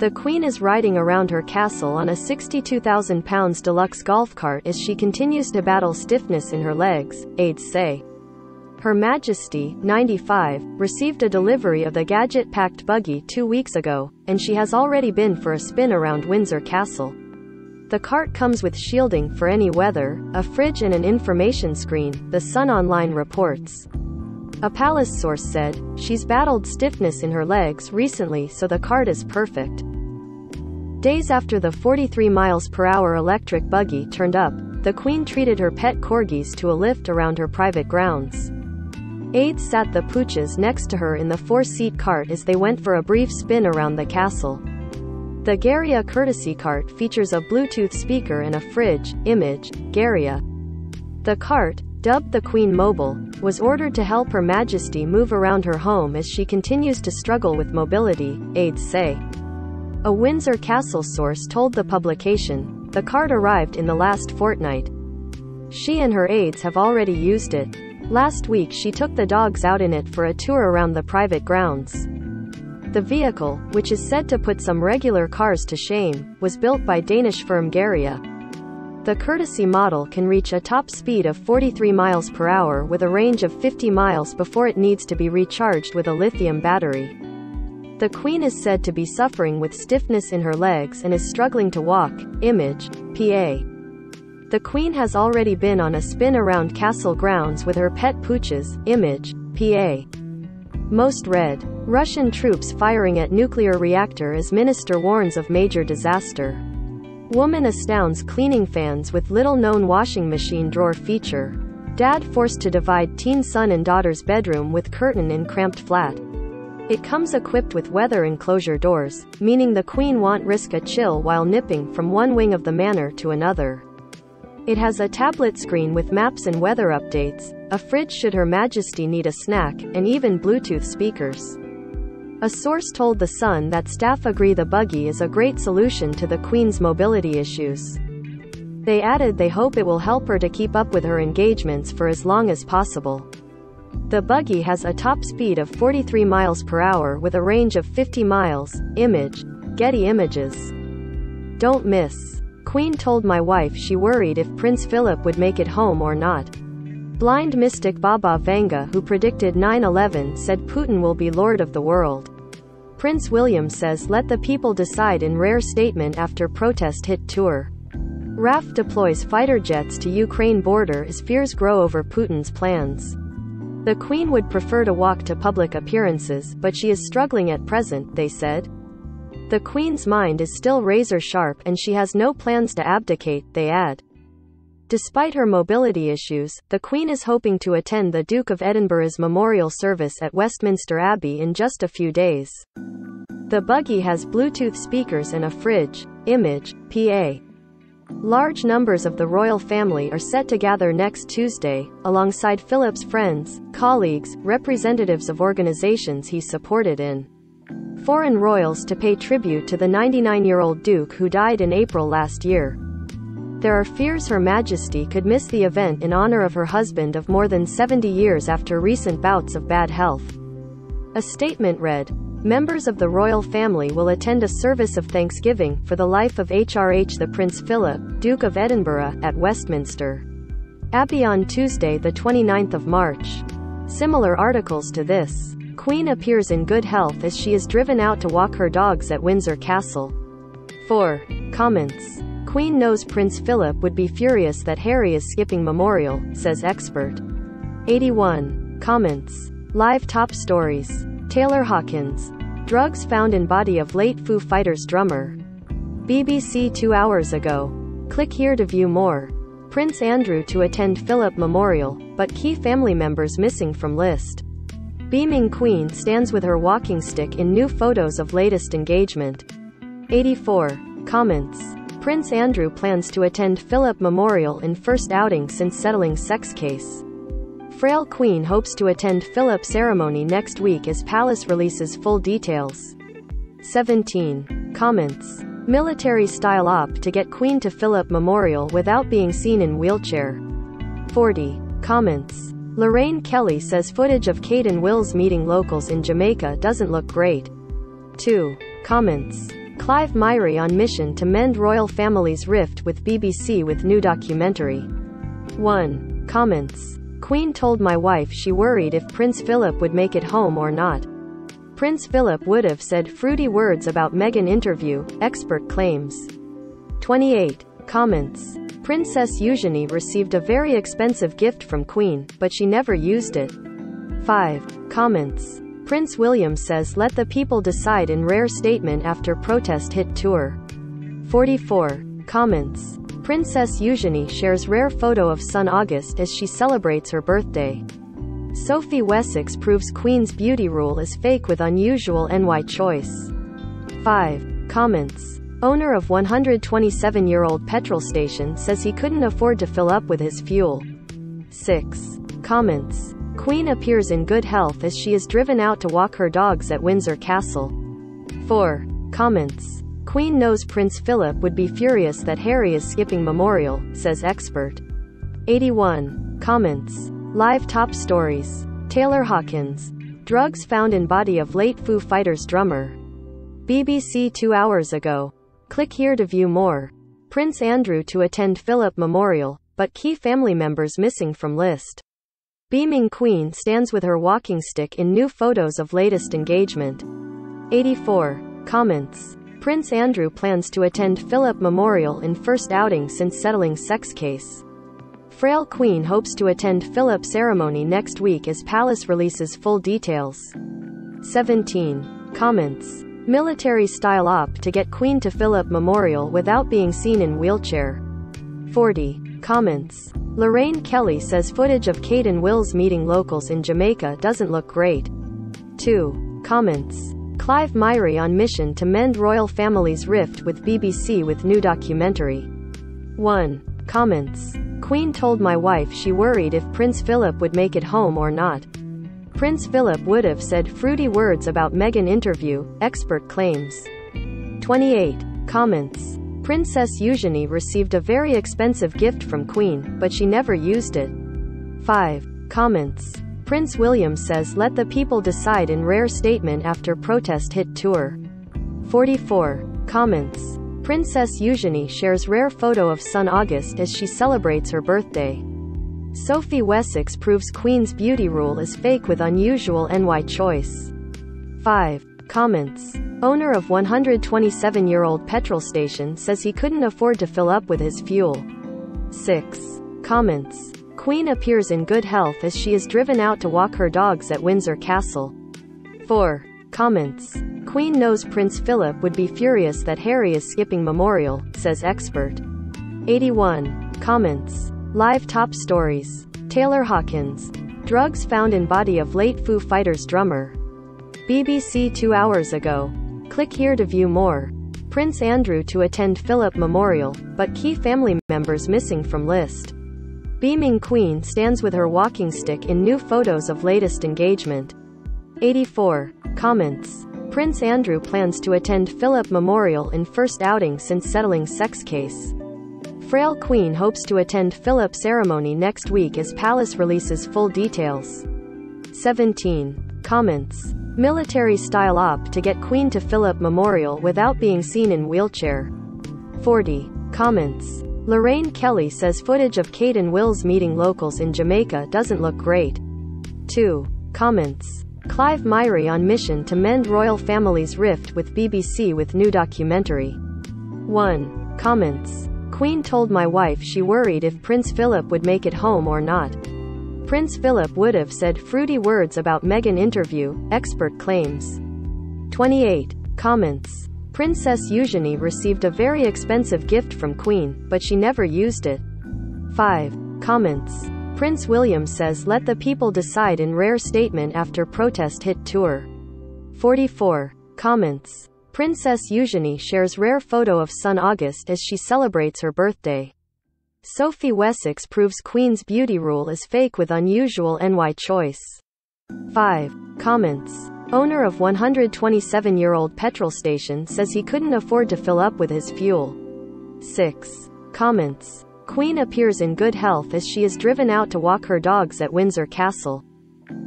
The Queen is riding around her castle on a 62,000 pounds deluxe golf cart as she continues to battle stiffness in her legs, aides say. Her Majesty, 95, received a delivery of the gadget-packed buggy two weeks ago, and she has already been for a spin around Windsor Castle. The cart comes with shielding for any weather, a fridge and an information screen, the Sun Online reports. A palace source said, she's battled stiffness in her legs recently so the cart is perfect. Days after the 43 miles per hour electric buggy turned up, the Queen treated her pet corgis to a lift around her private grounds. Aides sat the pooches next to her in the four-seat cart as they went for a brief spin around the castle. The Garia courtesy cart features a Bluetooth speaker and a fridge, image, Garia. The cart, dubbed the Queen Mobile, was ordered to help Her Majesty move around her home as she continues to struggle with mobility, aides say. A Windsor Castle source told the publication, the cart arrived in the last fortnight. She and her aides have already used it, Last week she took the dogs out in it for a tour around the private grounds. The vehicle, which is said to put some regular cars to shame, was built by Danish firm Garia. The courtesy model can reach a top speed of 43 miles per hour with a range of 50 miles before it needs to be recharged with a lithium battery. The Queen is said to be suffering with stiffness in her legs and is struggling to walk. Image, PA. The Queen has already been on a spin around castle grounds with her pet pooches, image, PA. Most read. Russian troops firing at nuclear reactor as minister warns of major disaster. Woman astounds cleaning fans with little known washing machine drawer feature. Dad forced to divide teen son and daughter's bedroom with curtain in cramped flat. It comes equipped with weather enclosure doors, meaning the queen won't risk a chill while nipping from one wing of the manor to another. It has a tablet screen with maps and weather updates, a fridge should Her Majesty need a snack, and even Bluetooth speakers. A source told The Sun that staff agree the buggy is a great solution to the Queen's mobility issues. They added they hope it will help her to keep up with her engagements for as long as possible. The buggy has a top speed of 43 miles per hour with a range of 50 miles. Image. Getty Images. Don't miss. Queen told my wife she worried if Prince Philip would make it home or not. Blind mystic Baba Vanga who predicted 9-11 said Putin will be lord of the world. Prince William says let the people decide in rare statement after protest hit tour. RAF deploys fighter jets to Ukraine border as fears grow over Putin's plans. The Queen would prefer to walk to public appearances, but she is struggling at present, they said. The Queen's mind is still razor sharp and she has no plans to abdicate, they add. Despite her mobility issues, the Queen is hoping to attend the Duke of Edinburgh's memorial service at Westminster Abbey in just a few days. The buggy has Bluetooth speakers and a fridge, image, PA. Large numbers of the royal family are set to gather next Tuesday, alongside Philip's friends, colleagues, representatives of organizations he supported in foreign royals to pay tribute to the 99-year-old Duke who died in April last year. There are fears Her Majesty could miss the event in honor of her husband of more than 70 years after recent bouts of bad health. A statement read, Members of the royal family will attend a service of thanksgiving for the life of HRH the Prince Philip, Duke of Edinburgh, at Westminster Abbey on Tuesday the 29th of March. Similar articles to this Queen appears in good health as she is driven out to walk her dogs at Windsor Castle. 4. Comments. Queen knows Prince Philip would be furious that Harry is skipping memorial, says expert. 81. Comments. Live top stories. Taylor Hawkins. Drugs found in body of late Foo Fighters drummer. BBC two hours ago. Click here to view more. Prince Andrew to attend Philip Memorial, but key family members missing from list. Beaming Queen stands with her walking stick in new photos of latest engagement. 84. Comments. Prince Andrew plans to attend Philip Memorial in first outing since settling sex case. Frail Queen hopes to attend Philip ceremony next week as Palace releases full details. 17. Comments. Military style op to get Queen to Philip Memorial without being seen in wheelchair. 40. Comments. Lorraine Kelly says footage of Kate and Wills meeting locals in Jamaica doesn't look great. 2. Comments. Clive Myrie on mission to mend royal family's rift with BBC with new documentary. 1. Comments. Queen told my wife she worried if Prince Philip would make it home or not. Prince Philip would have said fruity words about Meghan interview, expert claims. 28. Comments. Princess Eugenie received a very expensive gift from Queen, but she never used it. 5. Comments. Prince William says let the people decide in rare statement after protest hit tour. 44. Comments. Princess Eugenie shares rare photo of son August as she celebrates her birthday. Sophie Wessex proves Queen's beauty rule is fake with unusual NY choice. 5. Comments. Owner of 127-year-old petrol station says he couldn't afford to fill up with his fuel. 6. Comments. Queen appears in good health as she is driven out to walk her dogs at Windsor Castle. 4. Comments. Queen knows Prince Philip would be furious that Harry is skipping memorial, says expert. 81. Comments. Live top stories. Taylor Hawkins. Drugs found in body of late Foo Fighters drummer. BBC two hours ago. Click here to view more. Prince Andrew to attend Philip Memorial, but key family members missing from list. Beaming Queen stands with her walking stick in new photos of latest engagement. 84. Comments. Prince Andrew plans to attend Philip Memorial in first outing since settling sex case. Frail Queen hopes to attend Philip ceremony next week as Palace releases full details. 17. Comments. Military style op to get Queen to Philip Memorial without being seen in wheelchair. 40. Comments. Lorraine Kelly says footage of Kate and Wills meeting locals in Jamaica doesn't look great. 2. Comments. Clive Myrie on mission to mend royal family's rift with BBC with new documentary. 1. Comments. Queen told my wife she worried if Prince Philip would make it home or not. Prince Philip would have said fruity words about Meghan interview, expert claims. 28. Comments. Princess Eugenie received a very expensive gift from Queen, but she never used it. 5. Comments. Prince William says let the people decide in rare statement after protest hit tour. 44. Comments. Princess Eugenie shares rare photo of son August as she celebrates her birthday. Sophie Wessex proves Queen's beauty rule is fake with unusual NY choice. 5. Comments. Owner of 127-year-old petrol station says he couldn't afford to fill up with his fuel. 6. Comments. Queen appears in good health as she is driven out to walk her dogs at Windsor Castle. 4. Comments. Queen knows Prince Philip would be furious that Harry is skipping memorial, says expert. 81. Comments. Live top stories. Taylor Hawkins. Drugs found in body of late Foo Fighters drummer. BBC two hours ago. Click here to view more. Prince Andrew to attend Philip Memorial, but key family members missing from list. Beaming Queen stands with her walking stick in new photos of latest engagement. 84. Comments. Prince Andrew plans to attend Philip Memorial in first outing since settling sex case. Frail Queen hopes to attend Philip ceremony next week as Palace releases full details. 17. Comments. Military style op to get Queen to Philip Memorial without being seen in wheelchair. 40. Comments. Lorraine Kelly says footage of and Wills meeting locals in Jamaica doesn't look great. 2. Comments. Clive Myrie on mission to mend royal family's rift with BBC with new documentary. 1. Comments. Queen told my wife she worried if Prince Philip would make it home or not. Prince Philip would have said fruity words about Meghan interview, expert claims. 28. Comments. Princess Eugenie received a very expensive gift from Queen, but she never used it. 5. Comments. Prince William says let the people decide in rare statement after protest hit tour. 44. Comments. Princess Eugenie shares rare photo of son August as she celebrates her birthday. Sophie Wessex proves Queen's beauty rule is fake with unusual NY choice. 5. Comments. Owner of 127-year-old petrol station says he couldn't afford to fill up with his fuel. 6. Comments. Queen appears in good health as she is driven out to walk her dogs at Windsor Castle.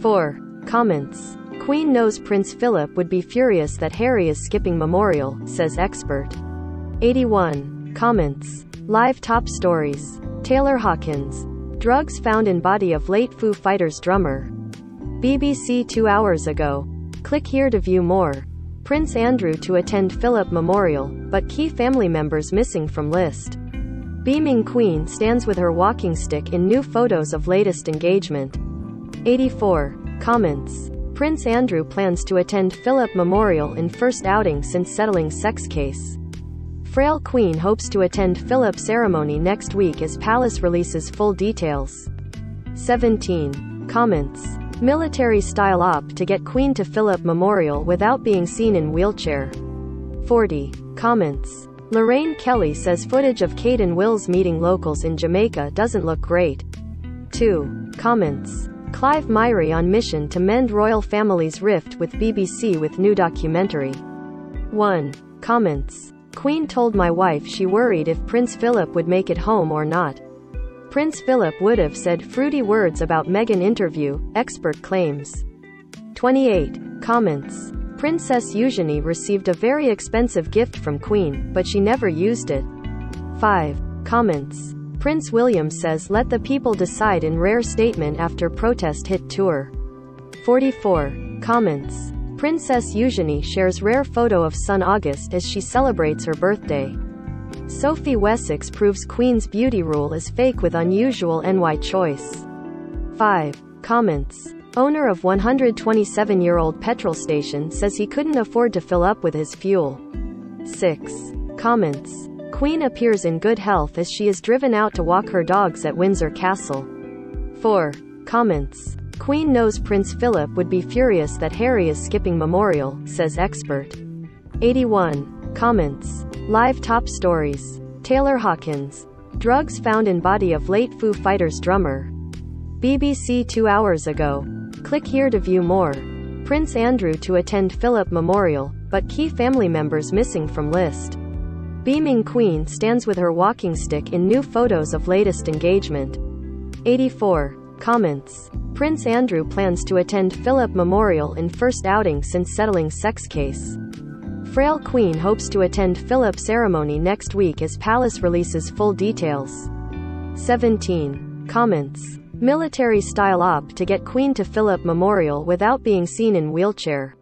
4. Comments. Queen knows Prince Philip would be furious that Harry is skipping memorial, says expert. 81. Comments. Live top stories. Taylor Hawkins. Drugs found in body of late Foo Fighters drummer. BBC two hours ago. Click here to view more. Prince Andrew to attend Philip Memorial, but key family members missing from list. Beaming Queen stands with her walking stick in new photos of latest engagement. 84. Comments. Prince Andrew plans to attend Philip Memorial in first outing since settling sex case. Frail Queen hopes to attend Philip ceremony next week as Palace releases full details. 17. Comments. Military style op to get Queen to Philip Memorial without being seen in wheelchair. 40. Comments. Lorraine Kelly says footage of Kate and Wills meeting locals in Jamaica doesn't look great. 2. Comments. Clive Myrie on mission to mend royal family's rift with BBC with new documentary. 1. Comments. Queen told my wife she worried if Prince Philip would make it home or not. Prince Philip would have said fruity words about Meghan interview, expert claims. 28. Comments. Princess Eugenie received a very expensive gift from Queen, but she never used it. 5. Comments. Prince William says let the people decide in rare statement after protest hit tour. 44. Comments. Princess Eugenie shares rare photo of son August as she celebrates her birthday. Sophie Wessex proves Queen's beauty rule is fake with unusual NY choice. 5. Comments. Owner of 127-year-old petrol station says he couldn't afford to fill up with his fuel. 6. Comments. Queen appears in good health as she is driven out to walk her dogs at Windsor Castle. 4. Comments. Queen knows Prince Philip would be furious that Harry is skipping memorial, says expert. 81. Comments. Live top stories. Taylor Hawkins. Drugs found in body of late Foo Fighters drummer. BBC two hours ago. Click here to view more. Prince Andrew to attend Philip Memorial, but key family members missing from list. Beaming Queen stands with her walking stick in new photos of latest engagement. 84. Comments. Prince Andrew plans to attend Philip Memorial in first outing since settling sex case. Frail Queen hopes to attend Philip ceremony next week as Palace releases full details. 17. Comments. Military style op to get Queen to Philip Memorial without being seen in wheelchair.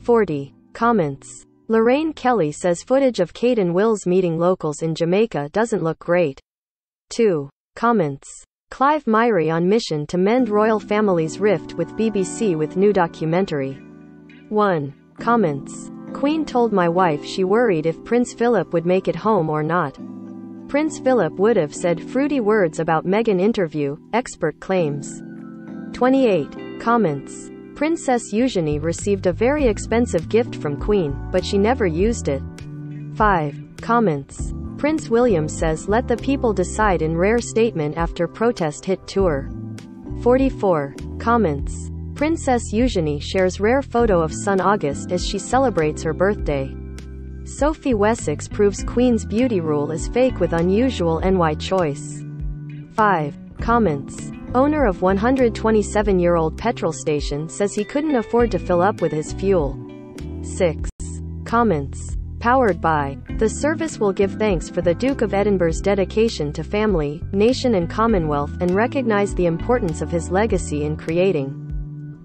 40. Comments. Lorraine Kelly says footage of Kate and Wills meeting locals in Jamaica doesn't look great. 2. Comments. Clive Myrie on mission to mend royal family's rift with BBC with new documentary. 1. Comments. Queen told my wife she worried if Prince Philip would make it home or not. Prince Philip would have said fruity words about Meghan interview, expert claims. 28. Comments. Princess Eugenie received a very expensive gift from Queen, but she never used it. 5. Comments. Prince William says let the people decide in rare statement after protest hit tour. 44. Comments. Princess Eugenie shares rare photo of son August as she celebrates her birthday. Sophie Wessex proves Queen's beauty rule is fake with unusual NY choice. 5. Comments. Owner of 127-year-old petrol station says he couldn't afford to fill up with his fuel. 6. Comments. Powered by. The service will give thanks for the Duke of Edinburgh's dedication to family, nation and commonwealth and recognize the importance of his legacy in creating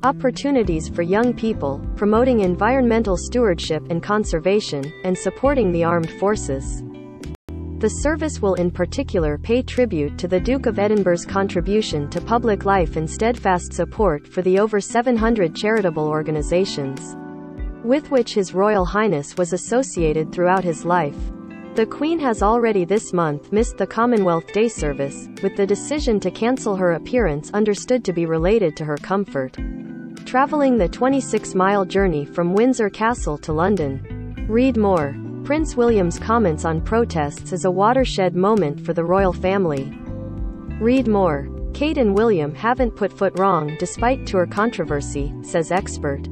opportunities for young people, promoting environmental stewardship and conservation, and supporting the armed forces. The service will in particular pay tribute to the Duke of Edinburgh's contribution to public life and steadfast support for the over 700 charitable organizations with which His Royal Highness was associated throughout his life. The Queen has already this month missed the Commonwealth Day service, with the decision to cancel her appearance understood to be related to her comfort. Traveling the 26-mile journey from Windsor Castle to London. Read more. Prince William's comments on protests is a watershed moment for the royal family. Read more. Kate and William haven't put foot wrong despite tour controversy, says expert.